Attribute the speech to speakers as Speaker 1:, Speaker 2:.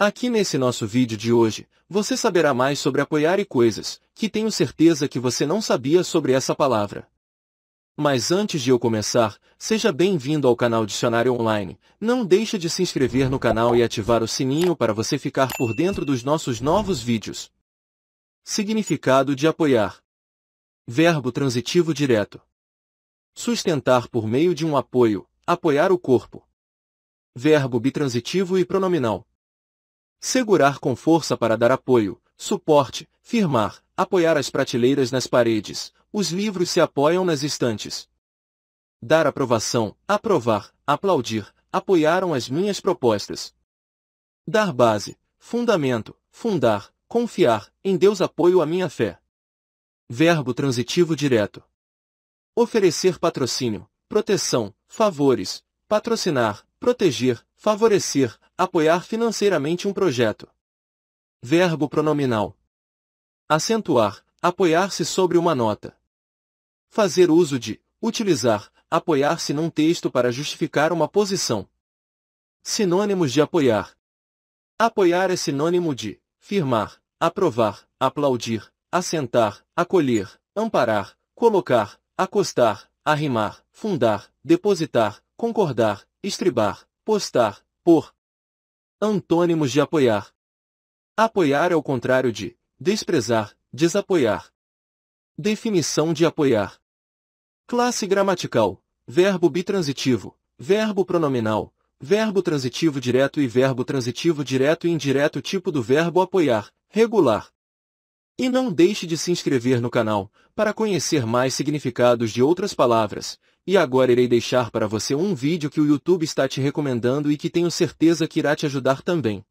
Speaker 1: Aqui nesse nosso vídeo de hoje, você saberá mais sobre apoiar e coisas, que tenho certeza que você não sabia sobre essa palavra. Mas antes de eu começar, seja bem-vindo ao canal Dicionário Online. Não deixe de se inscrever no canal e ativar o sininho para você ficar por dentro dos nossos novos vídeos. Significado de apoiar. Verbo transitivo direto. Sustentar por meio de um apoio, apoiar o corpo. Verbo bitransitivo e pronominal. Segurar com força para dar apoio, suporte, firmar, apoiar as prateleiras nas paredes, os livros se apoiam nas estantes. Dar aprovação, aprovar, aplaudir, apoiaram as minhas propostas. Dar base, fundamento, fundar, confiar, em Deus apoio a minha fé. Verbo transitivo direto. Oferecer patrocínio, proteção, favores, patrocinar, proteger, favorecer, apoiar financeiramente um projeto. Verbo pronominal. Acentuar, apoiar-se sobre uma nota. Fazer uso de, utilizar, apoiar-se num texto para justificar uma posição. Sinônimos de apoiar. Apoiar é sinônimo de firmar, aprovar, aplaudir, assentar, acolher, amparar, colocar, acostar, arrimar, fundar, depositar, concordar, estribar, postar, por. Antônimos de apoiar. Apoiar é o contrário de desprezar, desapoiar. Definição de apoiar. Classe gramatical: verbo bitransitivo, verbo pronominal, verbo transitivo direto e verbo transitivo direto e indireto tipo do verbo apoiar, regular. E não deixe de se inscrever no canal, para conhecer mais significados de outras palavras. E agora irei deixar para você um vídeo que o YouTube está te recomendando e que tenho certeza que irá te ajudar também.